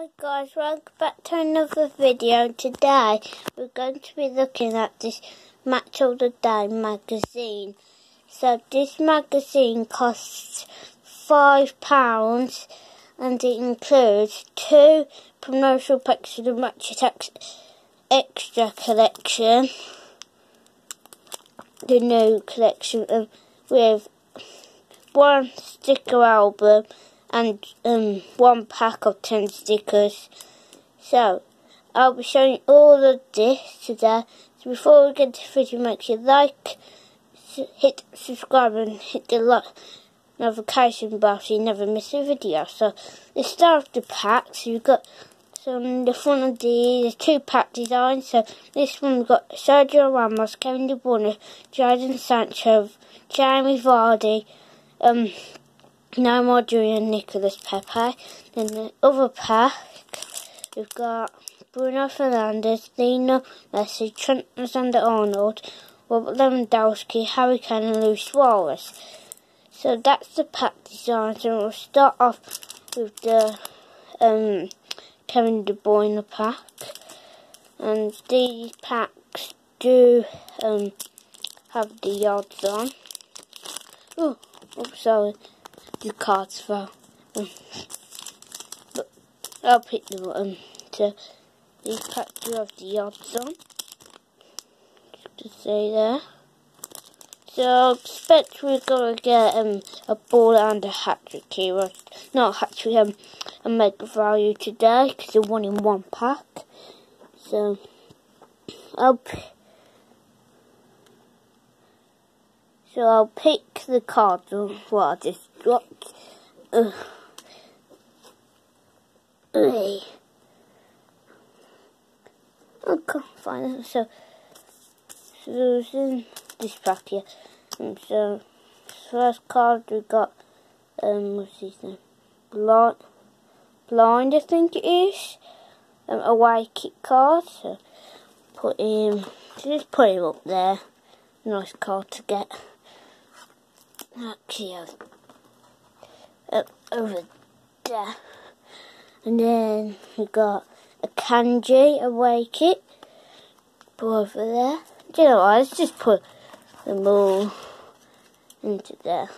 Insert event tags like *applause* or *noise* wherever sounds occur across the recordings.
Hi guys, welcome back to another video. Today we're going to be looking at this Match of the Day magazine. So this magazine costs £5 and it includes two promotional packs of the Match Attax Extra collection. The new collection um, with one sticker album and um, one pack of 10 stickers. So, I'll be showing all of this today. So before we get to the video, make sure you like, hit subscribe and hit the like notification bell so you never miss a video. So, let's start with the packs. We've got so on the front of the, two pack designs. So this one got Sergio Ramos, Kevin De Bruyne, Jadon Sancho, Jamie Vardy, um, no more Julian Nicolas Pepe. Then the other pack, we've got Bruno Fernandes, Lino Messi, Trent Alexander-Arnold, Robert Lewandowski, Harry Kane and Luis Suarez. So that's the pack design. So we'll start off with the um, Kevin De Bruyne pack. And these packs do um, have the odds on. Oh, sorry the cards for. Um, but I'll pick up um, to these packs you have the odds on. To say there. So I expect we're gonna get um a ball and a hat trick here. Not a hat trick, um a mega value today because they're one in one pack. So I'll So I'll pick the cards of what I just dropped. Uh, I can't find it. So, so in this pack here. And so, first card we got, um, what's his name? Blind, blind I think it is. Um, a white kit card. So, put him, just put him up there. Nice card to get actually up over there. And then we got a kanji away kit. Over there. Do you know what? Let's just put them all into there.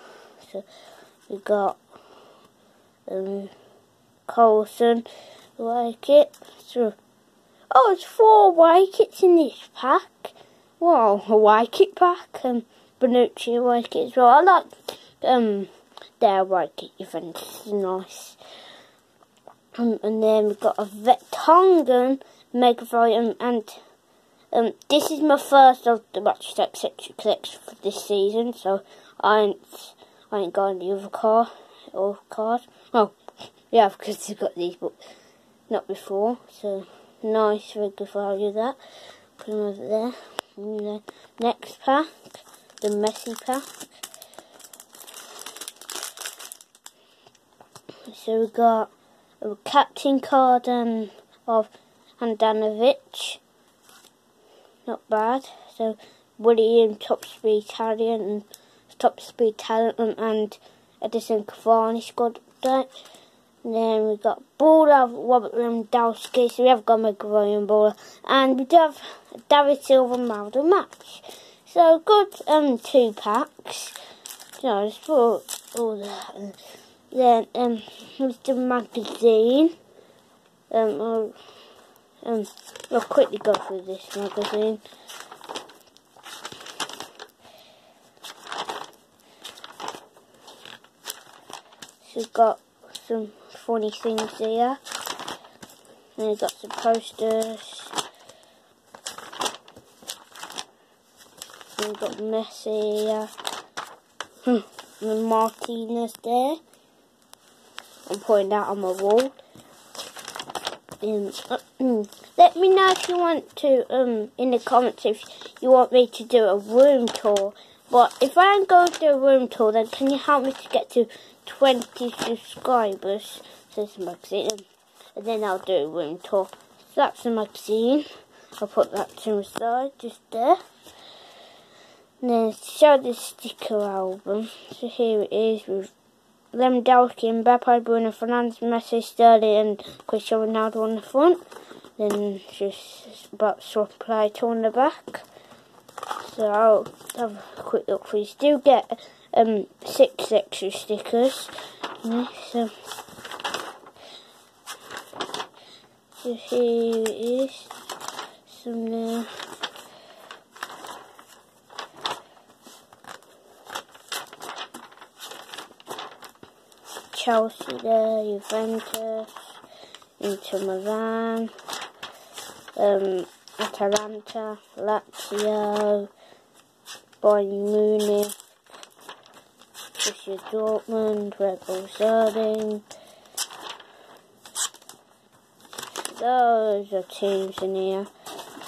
So we got um Colson away kit. So oh, it's four away kits in this pack. Wow, a away kit pack. Um, Bonucci like it as well. I like um their like it events. It's nice. Um, and then we've got a Vertonghen Mega Volume and um this is my first of the Match Attax collection for this season, so I ain't I ain't got any other car or card. Oh *laughs* yeah, because I've got these but not before, so nice regular value that. Put them over there. Next pack the Messi pack. So we got captain card and of Handanovic. Not bad. So Willian top speed talent and top speed talent and Edinson Cavani squad update. And then we got Baller, of Robert Lewandowski, so we have got McGroyan Baller, and we do have David Silva Maldo match. So I got um two packs. So I just put all that. And then um here's the magazine. Um, I'll, um, I'll quickly go through this magazine. So we've got some funny things here. And we've got some posters. We've got Messi hmm, and Martinez there. I'm putting that on my wall. Um, uh, let me know if you want to, um, in the comments, if you want me to do a room tour. But if I am going to do a room tour, then can you help me to get to 20 subscribers? It's a magazine. And then I'll do a room tour. So that's the magazine. I'll put that to my side, just there. And then show the sticker album. So here it is with Lewandowski, Mbappe, Bruno Fernandes, Messi, Sterling and Cristiano Ronaldo on the front. Then just about supply two on the back. So I'll have a quick look for you. Still get um, six extra stickers. Yeah, so, so here it is. Some there. Chelsea there, Juventus, Inter Milan, um, Atalanta, Lazio, Bayern Munich, Borussia Dortmund, Red Bull Zerding. Those are teams in here.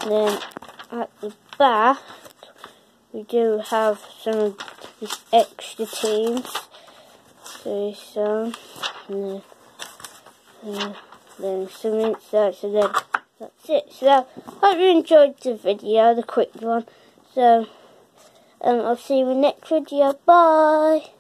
Then at the back, we do have some extra teams. So some, and then, some inserts, and then that's it. So, hope you enjoyed the video, the quick one. So, um, I'll see you in the next video. Bye!